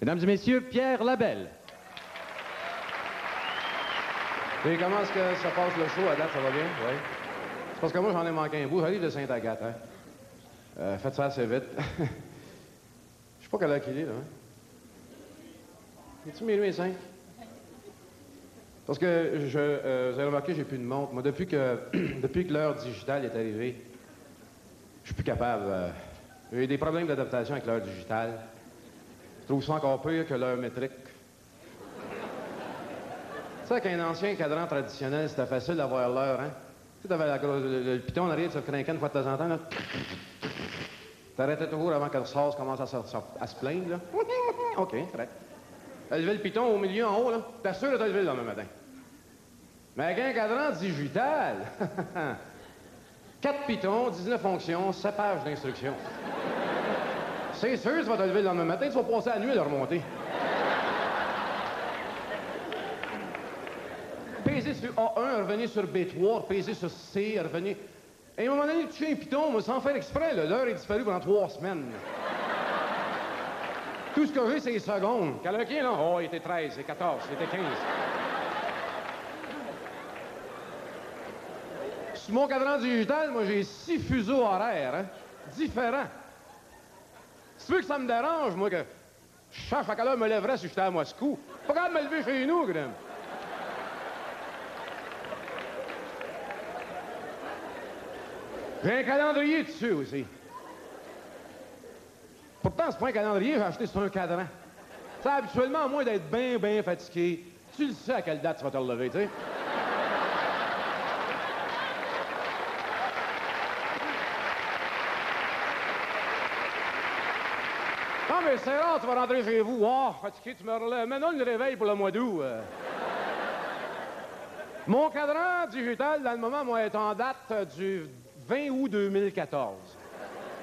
Mesdames et messieurs, Pierre Labelle. Comment est-ce que ça passe le show à date? Ça va bien? Oui. C'est parce que moi, j'en ai manqué un bout. J'arrive de Sainte-Agathe, hein? Euh, faites ça assez vite. Je sais pas quelle heure qu'il est, là. Hein? Es-tu minuit et cinq? Parce que, je, euh, vous avez remarqué, j'ai plus de montre. Moi, depuis que, depuis que l'heure digitale est arrivée, je suis plus capable. euh, j'ai eu des problèmes d'adaptation avec l'heure digitale. Trouve ça encore pire que l'heure métrique. Tu sais qu'un ancien cadran traditionnel, c'était facile d'avoir l'heure, hein? Tu sais, t'avais la grosse- le, le piton en arrière, tu crinquait une fois de temps en temps, là. T'arrêtais toujours avant que le sort commence à, se- à se plaindre, là. OK, correct. T'as levé le piton au milieu, en haut, là. T'as sûr de t'as levé le lendemain matin. Mais avec un cadran digital, quatre pitons, 19 fonctions, 7 pages d'instructions. C'est sûr, tu vas te lever le lendemain matin, tu vas passer la nuit à le remonter. Peser sur A1, revenir sur B3, peser sur C, revenir. Et à un moment donné, tu fais un piton, moi, sans faire exprès, l'heure est disparue pendant trois semaines. Tout ce que j'ai, c'est les secondes. Quelle heure est, là? Oh, il était 13, c'est 14, il était 15. Sur mon cadran digital, moi, j'ai six fuseaux horaires, hein, différents. Veux que ça me dérange, moi, que cherche à me lèverais si j'étais à Moscou. Pas capable de me lever chez nous, Grim. J'ai un calendrier dessus aussi. Pourtant, c'est pas un calendrier, j'ai acheté sur un cadran. Ça, habituellement, à moins d'être bien, bien fatigué, tu le sais à quelle date tu vas te relever, tu sais. Non, mais c'est rare, tu vas rentrer chez vous. Oh, fatigué, tu me relèves. Maintenant, le réveil pour le mois d'août. euh. Mon cadran digital, dans le moment, moi, est en date euh, du 20 août 2014.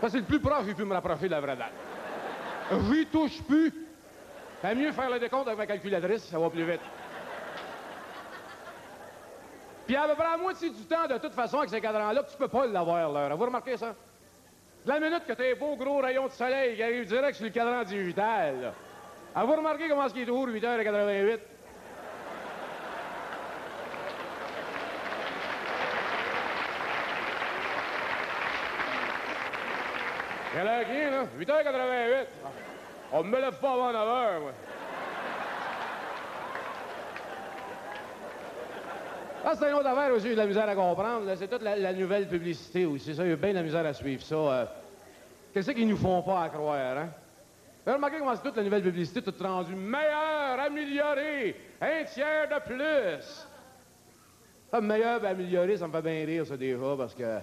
Ça, c'est le plus proche que j'ai pu me rapprocher de la vraie date. J'y touche plus. T'as mieux faire le décompte avec ma calculatrice, ça va plus vite. Puis à peu près à moitié du temps, de toute façon, avec ces cadrans-là, tu peux pas l'avoir, l'heure. Vous remarquez ça? La minute que t'as un beau gros rayon de soleil qui arrive direct sur le cadran digital, là. Avez-vous remarqué comment est-ce qu'il est toujours 8h88? Quelle heure qu'il est, là? 8h88. On me lève pas avant 9h, moi. Ah, c'est une autre affaire aussi, j'ai de la misère à comprendre. C'est toute la, nouvelle publicité aussi. Ça, j'ai bien de la misère à suivre ça. euh. Qu'est-ce qu'ils nous font pas à croire, hein? Vous avez remarqué comment c'est toute la nouvelle publicité, toute rendue meilleure, améliorée, un tiers de plus. Ça, meilleur et amélioré, ça me fait bien rire, ça, déjà, parce que,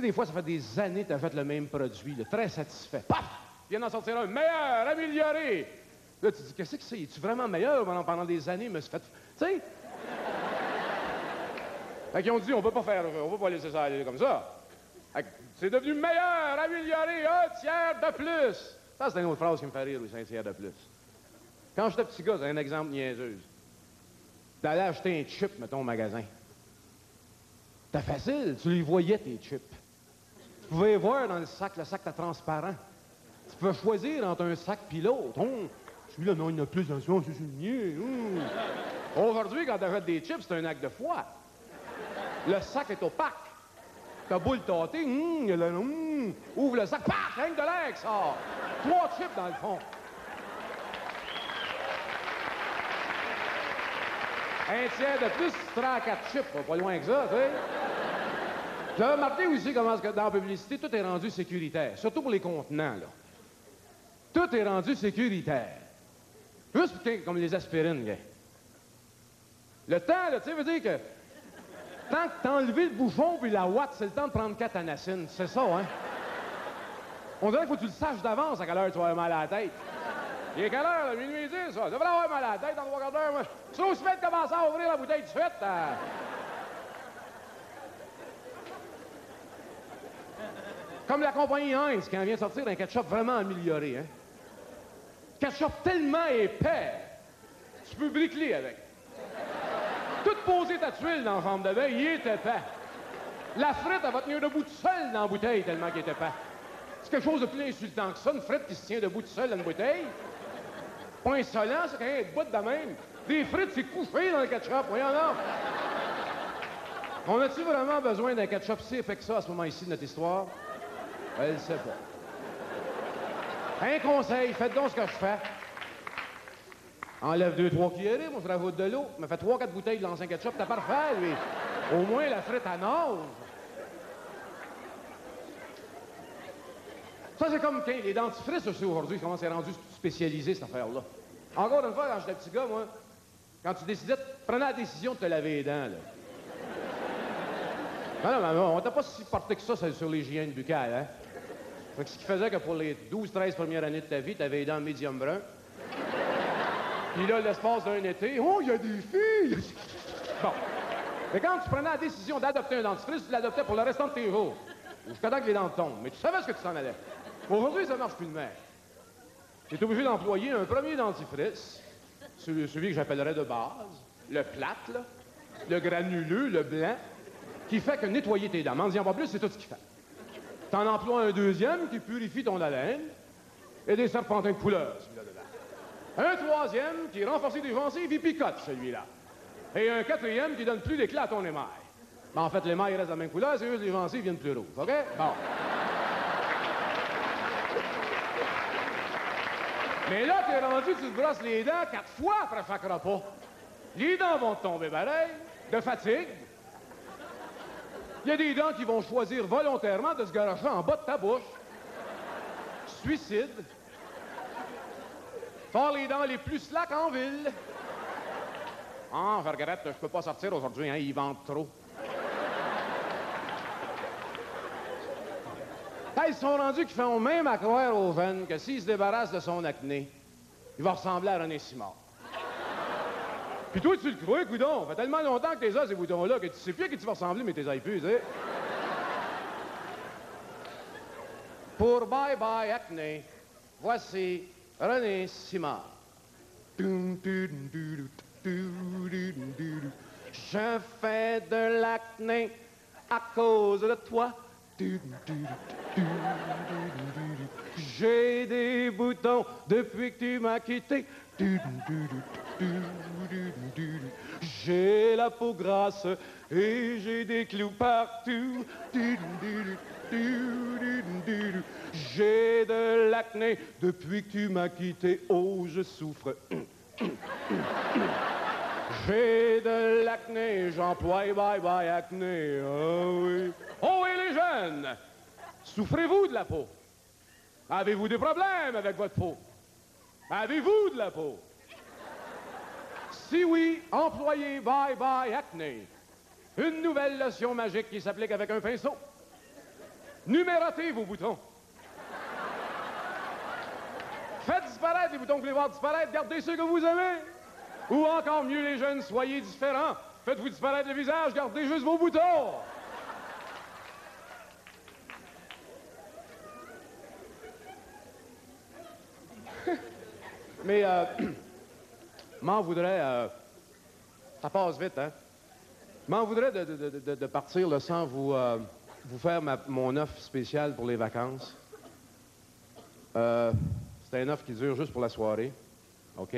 des fois, ça fait des années que tu as fait le même produit, là, très satisfait. Paf! Il vient d'en sortir un meilleur, amélioré. Là, tu te dis, qu'est-ce que c'est? Es-tu vraiment meilleur? Pendant, pendant des années? Me suis fait. Tu sais? Fait qu'ils ont dit, on peut pas faire, on peut pas laisser ça aller comme ça. C'est devenu meilleur, amélioré, un tiers de plus. Ça, c'est une autre phrase qui me fait rire aussi, un tiers de plus. Quand j'étais petit gars, c'est un exemple niaiseuse. D'aller acheter un chip, mettons, au magasin. C'était facile, tu les voyais, tes chips. Tu pouvais les voir dans le sac, le sac était transparent. Tu pouvais choisir entre un sac puis l'autre. Hum, celui-là, non, il y en a plus celui-là, c'est le. Aujourd'hui, quand tu achètes des chips, c'est un acte de foi. Le sac est opaque. T'as beau le tâter, a le- hum, ouvre le sac, paf, rien de l'air qui. Trois chips dans le fond. Un tiers de plus, tu te rends à quatre chips, pas- loin que ça, tu sais. J'avais remarqué aussi comment dans la publicité, tout est rendu sécuritaire, surtout pour les contenants, là. Tout est rendu sécuritaire. Juste comme les aspirines, gars. Le temps, là, tu sais, veut dire que tant que t'as enlevé le bouchon puis la ouate, c'est le temps de prendre quatre anacines. C'est ça, hein? On dirait qu'il faut que tu le saches d'avance à quelle heure tu vas avoir mal à la tête. Il est quelle heure, là? Minuit 10, ça? Tu devrais avoir mal à la tête dans trois quarts d'heure, moi. C'est aussi vite commencer à ouvrir la bouteille de suite. hein. Comme la compagnie Heinz qui en vient de sortir un ketchup vraiment amélioré, hein? Ketchup tellement épais, tu peux bricoler avec. Tout poser ta tuile dans la chambre de bain, il est épais. La frite, elle va tenir debout toute seule dans la bouteille tellement qu'elle est épais. C'est quelque chose de plus insultant que ça, une frite qui se tient debout toute seule dans une bouteille. Pas insolent, c'est quand même bout de même. Des frites, c'est couché dans le ketchup, voyons là. On a-tu vraiment besoin d'un ketchup si épais que ça à ce moment-ci de notre histoire? Elle sait pas. Un conseil, faites donc ce que je fais. Enlève deux, trois cuillerées, moi, je rajoute de l'eau. Me fait trois, quatre bouteilles de l'ancien ketchup, t'as parfait, lui. Au moins, la frite à nage. Ça, c'est comme les dentifrices aussi aujourd'hui, comment c'est rendu spécialisé, cette affaire-là. Encore une fois, quand j'étais petit gars, moi, quand tu décidais, prenais la décision de te laver les dents, là. Non, non, non, on t'a pas si porté que ça sur l'hygiène buccale, hein? Ce qui faisait que pour les 12-13 premières années de ta vie, t'avais les dents médium brun. Puis là, l'espace d'un été, oh, il y a des filles! Bon. Mais quand tu prenais la décision d'adopter un dentifrice, tu l'adoptais pour le restant de tes jours. Jusqu'à temps que les dents tombent. Mais tu savais ce que tu t'en allais. Aujourd'hui, ça marche plus de même. J'ai obligé d'employer un premier dentifrice, celui, que j'appellerais de base, le plat, le granuleux, le blanc, qui fait que nettoyer tes dents. M'en disant pas plus, c'est tout ce qu'il fait. T'en emploies un deuxième qui purifie ton haleine et des serpentins de couleur. Un troisième qui renforce tes gencives et picote, celui-là. Et un quatrième qui donne plus d'éclat à ton émail. Mais en fait, l'émail reste de la même couleur, c'est juste les gencives viennent plus rouges, OK? Bon. Mais là, t'es rendu, tu te brosses les dents quatre fois après chaque repas. Les dents vont tomber pareil, de fatigue. Il y a des dents qui vont choisir volontairement de se garocher en bas de ta bouche. Suicide. Les dents les plus slack en ville. Ah, je regrette, je peux pas sortir aujourd'hui, hein, ils vendent trop. ils sont rendus qu'ils font même à croire aux jeunes que s'il se débarrasse de son acné, il va ressembler à René Simard. Puis toi, tu le crois, coudon? Ça fait tellement longtemps que t'es as, ces boutons-là, que tu sais plus à tu vas ressembler, mais t'es plus, sais. Pour Bye Bye Acné, voici René Simard. Je fais de l'acné à cause de toi. J'ai des boutons depuis que tu m'as quitté. J'ai la peau grasse et j'ai des clous partout. J'ai de l'acné depuis que tu m'as quitté. Oh, je souffre. J'ai de l'acné, j'emploie bye bye acné. Oh oui. Oh et les jeunes, souffrez-vous de la peau? Avez-vous des problèmes avec votre peau? Avez-vous de la peau? Si oui, employez Bye Bye Acné, une nouvelle lotion magique qui s'applique avec un pinceau. Numérotez vos boutons. Faites disparaître les boutons que vous voulez voir disparaître, gardez ceux que vous aimez. Ou encore mieux, les jeunes, soyez différents. Faites-vous disparaître le visage, gardez juste vos boutons. Mais euh, m'en voudrais... Euh, ça passe vite, hein? M'en voudrais de, partir sans vous, euh, vous faire mon offre spéciale pour les vacances. Euh, c'est un offre qui dure juste pour la soirée. OK?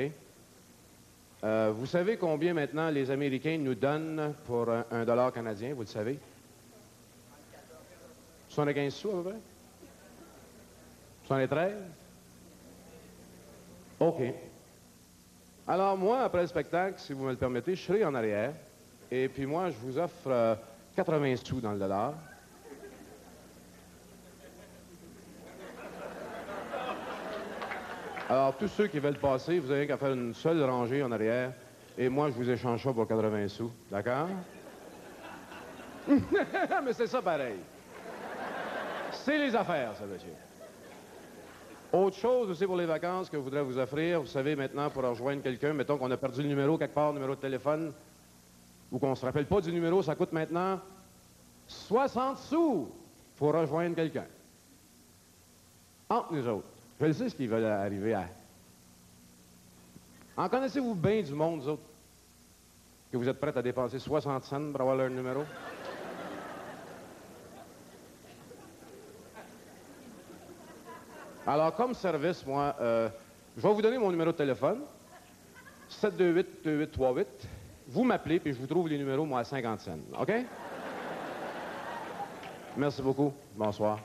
vous savez combien maintenant les Américains nous donnent pour un, dollar canadien, vous le savez? 75 sous à peu près? 73? OK. Alors, moi, après le spectacle, si vous me le permettez, je serai en arrière. Et puis moi, je vous offre 80 euh, sous dans le dollar. Alors, tous ceux qui veulent passer, vous avez qu'à faire une seule rangée en arrière. Et moi, je vous échange ça pour 80 sous. D'accord? Mais c'est ça pareil. C'est les affaires, ça, monsieur. Autre chose aussi pour les vacances que je voudrais vous offrir, vous savez maintenant pour rejoindre quelqu'un, mettons qu'on a perdu le numéro quelque part, numéro de téléphone, ou qu'on ne se rappelle pas du numéro, ça coûte maintenant 60 sous pour rejoindre quelqu'un. Entre nous autres. Je sais ce qui va arriver à. En connaissez-vous bien du monde, vous autres, que vous êtes prêts à dépenser 60 cents pour avoir leur numéro? Alors, comme service, moi, euh, Je vais vous donner mon numéro de téléphone. 728-2838. Vous m'appelez, puis je vous trouve les numéros, moi, à 50 cents. OK? Merci beaucoup. Bonsoir.